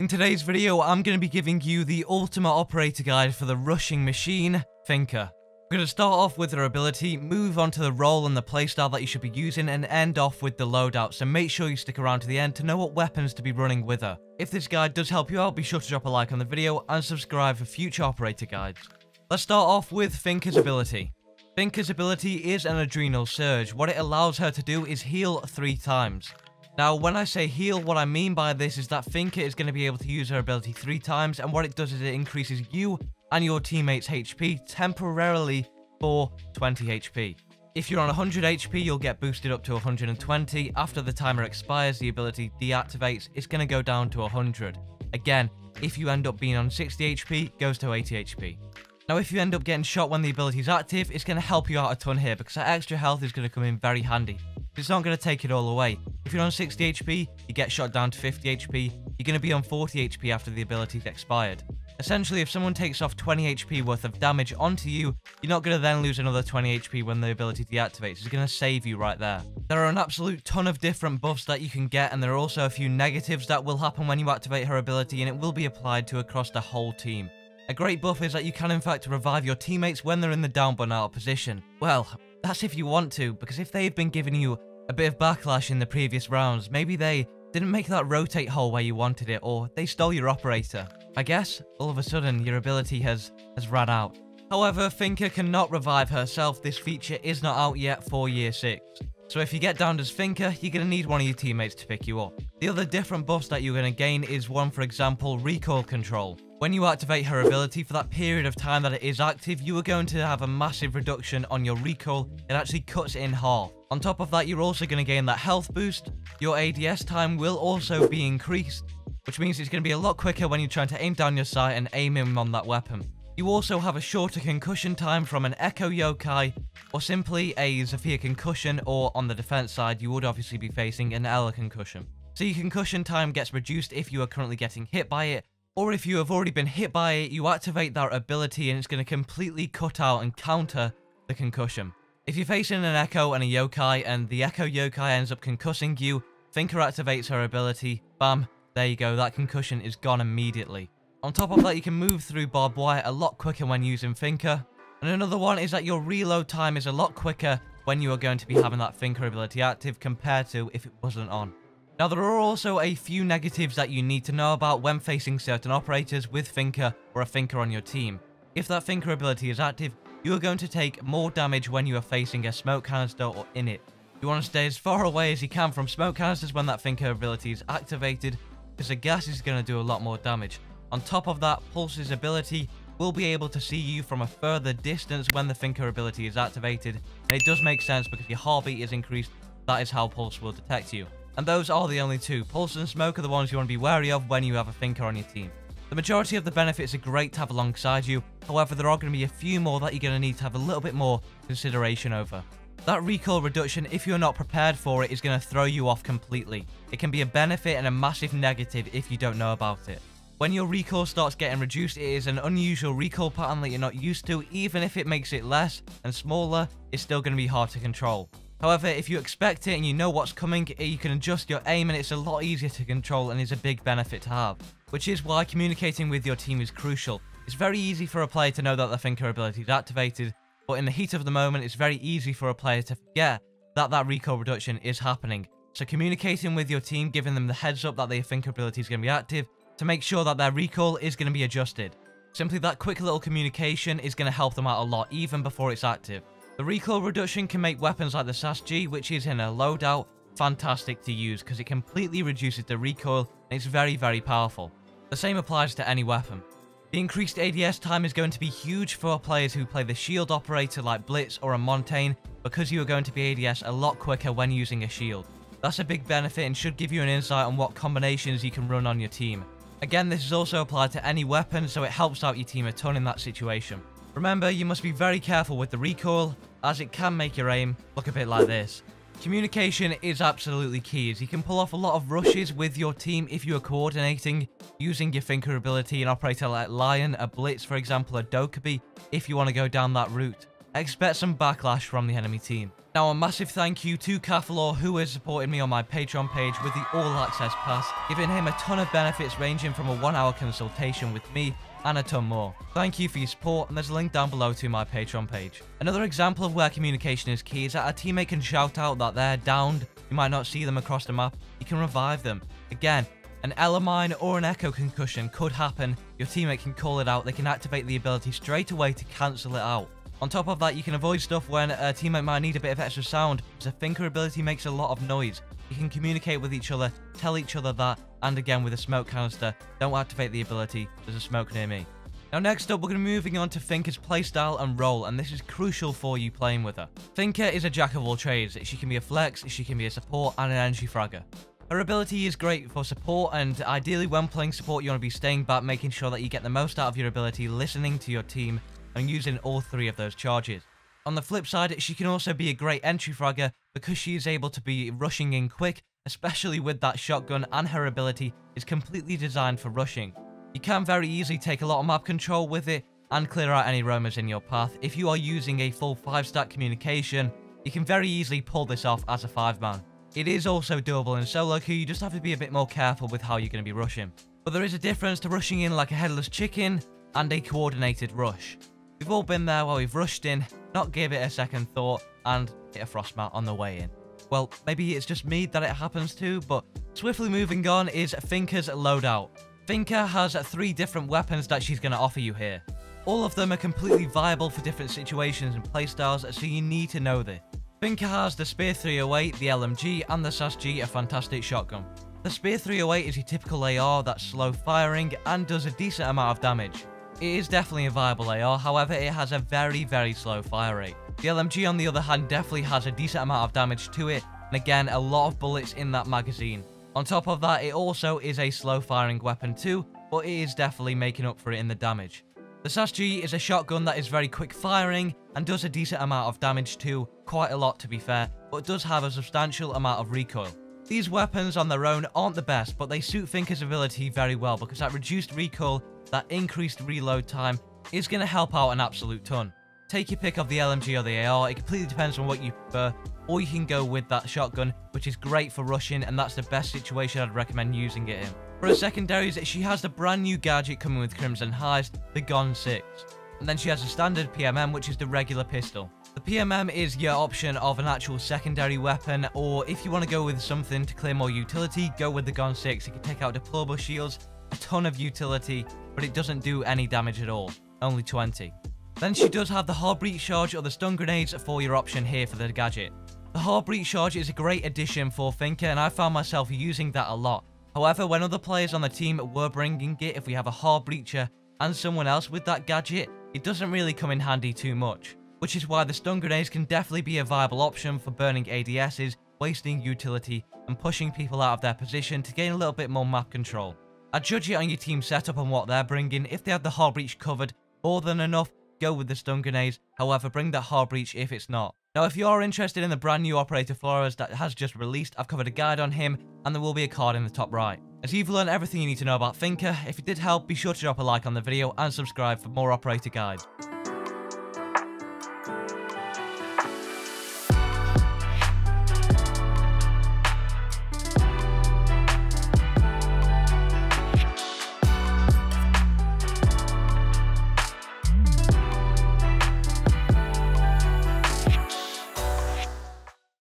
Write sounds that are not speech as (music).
In today's video, I'm going to be giving you the ultimate operator guide for the rushing machine, Finka. We're going to start off with her ability, move on to the role and the playstyle that you should be using, and end off with the loadout, so make sure you stick around to the end to know what weapons to be running with her. If this guide does help you out, be sure to drop a like on the video and subscribe for future operator guides. Let's start off with Finka's ability. Finka's ability is an Adrenal Surge. What it allows her to do is heal three times. Now, when I say heal, what I mean by this is that Finka is going to be able to use her ability three times, and what it does is it increases you and your teammates' HP temporarily for 20 HP. If you're on 100 HP, you'll get boosted up to 120. After the timer expires, the ability deactivates, it's going to go down to 100. Again, if you end up being on 60 HP, goes to 80 HP. Now, if you end up getting shot when the ability is active, it's going to help you out a ton here because that extra health is going to come in very handy. It's not going to take it all away. If you're on 60 HP, you get shot down to 50 HP, you're going to be on 40 HP after the ability's expired. Essentially, if someone takes off 20 HP worth of damage onto you, you're not going to then lose another 20 HP when the ability deactivates. It's going to save you right there. There are an absolute ton of different buffs that you can get, and there are also a few negatives that will happen when you activate her ability, and it will be applied to across the whole team. A great buff is that you can in fact revive your teammates when they're in the down but out position. Well, that's if you want to, because if they've been giving you a bit of backlash in the previous rounds, maybe they didn't make that rotate hole where you wanted it, or they stole your operator. I guess, all of a sudden, your ability has, has run out. However, Finka cannot revive herself, this feature is not out yet for year 6. So if you get downed as Finka, you're going to need one of your teammates to pick you up. The other different buffs that you're going to gain is one, for example, recoil control. When you activate her ability for that period of time that it is active, you are going to have a massive reduction on your recoil. It actually cuts in half. On top of that, you're also going to gain that health boost. Your ADS time will also be increased, which means it's going to be a lot quicker when you're trying to aim down your sight and aim in on that weapon. You also have a shorter concussion time from an Echo Yokai, or simply a Zofia concussion, or on the defense side, you would obviously be facing an Ela concussion. So your concussion time gets reduced if you are currently getting hit by it, or if you have already been hit by it, you activate that ability and it's going to completely cut out and counter the concussion. If you're facing an Echo and a Yokai and the Echo Yokai ends up concussing you, Finka activates her ability, bam, there you go, that concussion is gone immediately. On top of that, you can move through barbed wire a lot quicker when using Finka. And another one is that your reload time is a lot quicker when you are going to be having that Finka ability active compared to if it wasn't on. Now, there are also a few negatives that you need to know about when facing certain operators with Finka or a Finka on your team. If that Finka ability is active, you are going to take more damage when you are facing a smoke canister or in it. You want to stay as far (laughs) away as you can from smoke canisters when that Finka ability is activated, because the gas is going to do a lot more damage. On top of that, Pulse's ability will be able to see you from a further distance when the Finka ability is activated, and it does make sense because your heartbeat is increased, that is how Pulse will detect you. And those are the only two. Pulse and Smoke are the ones you want to be wary of when you have a Finka on your team. The majority of the benefits are great to have alongside you, however there are going to be a few more that you're going to need to have a little bit more consideration over. That recoil reduction, if you're not prepared for it, is going to throw you off completely. It can be a benefit and a massive negative if you don't know about it. When your recoil starts getting reduced, it is an unusual recoil pattern that you're not used to, even if it makes it less and smaller, it's still going to be hard to control. However, if you expect it and you know what's coming, eh, you can adjust your aim and it's a lot easier to control and is a big benefit to have. Which is why communicating with your team is crucial. It's very easy for a player to know that their Finka ability is activated, but in the heat of the moment, it's very easy for a player to forget that that recoil reduction is happening. So communicating with your team, giving them the heads up that their Finka ability is going to be active, to make sure that their recoil is going to be adjusted. Simply that quick little communication is going to help them out a lot, even before it's active. The recoil reduction can make weapons like the SAS-G, which is in a loadout, fantastic to use because it completely reduces the recoil and it's very, very powerful. The same applies to any weapon. The increased ADS time is going to be huge for players who play the shield operator like Blitz or a Montagne because you are going to be ADS a lot quicker when using a shield. That's a big benefit and should give you an insight on what combinations you can run on your team. Again, this is also applied to any weapon, so it helps out your team a ton in that situation. Remember, you must be very careful with the recoil, as it can make your aim look a bit like this. Communication is absolutely key as you can pull off a lot of rushes with your team if you are coordinating using your Finka ability, and operator like Lion, a Blitz for example, a Dokkaebi if you want to go down that route. Expect some backlash from the enemy team. Now a massive thank you to Cathalor who has supported me on my Patreon page with the All Access Pass, giving him a ton of benefits ranging from a one hour consultation with me and a ton more. Thank you for your support and there's a link down below to my Patreon page. Another example of where communication is key is that a teammate can shout out that they're downed, you might not see them across the map, you can revive them. Again, an Ela mine or an Echo concussion could happen, your teammate can call it out, they can activate the ability straight away to cancel it out. On top of that, you can avoid stuff when a teammate might need a bit of extra sound, a Finka ability makes a lot of noise. You can communicate with each other, tell each other that, and again with a smoke canister, don't activate the ability, there's a smoke near me. Now next up, we're going to be moving on to Finka's playstyle and role, and this is crucial for you playing with her. Finka is a jack of all trades, she can be a flex, she can be a support, and an entry fragger. Her ability is great for support, and ideally when playing support you want to be staying back, making sure that you get the most out of your ability, listening to your team, and using all three of those charges. On the flip side, she can also be a great entry fragger because she is able to be rushing in quick, especially with that shotgun and her ability is completely designed for rushing. You can very easily take a lot of map control with it and clear out any roamers in your path. If you are using a full 5-stack communication, you can very easily pull this off as a 5-man. It is also doable in solo queue, you just have to be a bit more careful with how you're going to be rushing. But there is a difference to rushing in like a headless chicken and a coordinated rush. We've all been there where we've rushed in, not give it a second thought, and hit a frost mat on the way in. Well, maybe it's just me that it happens to, but swiftly moving on is Finka's loadout. Finka has three different weapons that she's going to offer you here. All of them are completely viable for different situations and playstyles, so you need to know this. Finka has the Spear 308, the LMG, and the SASG, a fantastic shotgun. The Spear 308 is your typical AR that's slow firing and does a decent amount of damage. It is definitely a viable AR, however it has a very very slow fire rate. The LMG on the other hand definitely has a decent amount of damage to it, and again a lot of bullets in that magazine. On top of that, it also is a slow firing weapon too, but it is definitely making up for it in the damage. The SASG is a shotgun that is very quick firing and does a decent amount of damage too, quite a lot to be fair, but does have a substantial amount of recoil. These weapons on their own aren't the best, but they suit Finka's ability very well because that reduced recoil that increased reload time is going to help out an absolute ton. Take your pick of the LMG or the AR, it completely depends on what you prefer, or you can go with that shotgun, which is great for rushing, and that's the best situation I'd recommend using it in. For her secondaries, she has the brand new gadget coming with Crimson Heist, the GONNE-6. And then she has a standard PMM, which is the regular pistol. The PMM is your option of an actual secondary weapon, or if you want to go with something to clear more utility, go with the GONNE-6. It can take out deployable shields, a ton of utility, but it doesn't do any damage at all, only 20. Then she does have the hard breach charge or the stun grenades for your option here for the gadget. The hard breach charge is a great addition for Finka and I found myself using that a lot. However, when other players on the team were bringing it, if we have a hard breacher and someone else with that gadget, it doesn't really come in handy too much. Which is why the stun grenades can definitely be a viable option for burning ADSs, wasting utility, and pushing people out of their position to gain a little bit more map control. I'd judge it on your team setup and what they're bringing. If they have the hard breach covered more than enough, go with the stun grenades. However, bring that hard breach if it's not. Now, if you are interested in the brand new Operator Flores that has just released, I've covered a guide on him, and there will be a card in the top right. As you've learned everything you need to know about Finka, if it did help, be sure to drop a like on the video and subscribe for more Operator guides.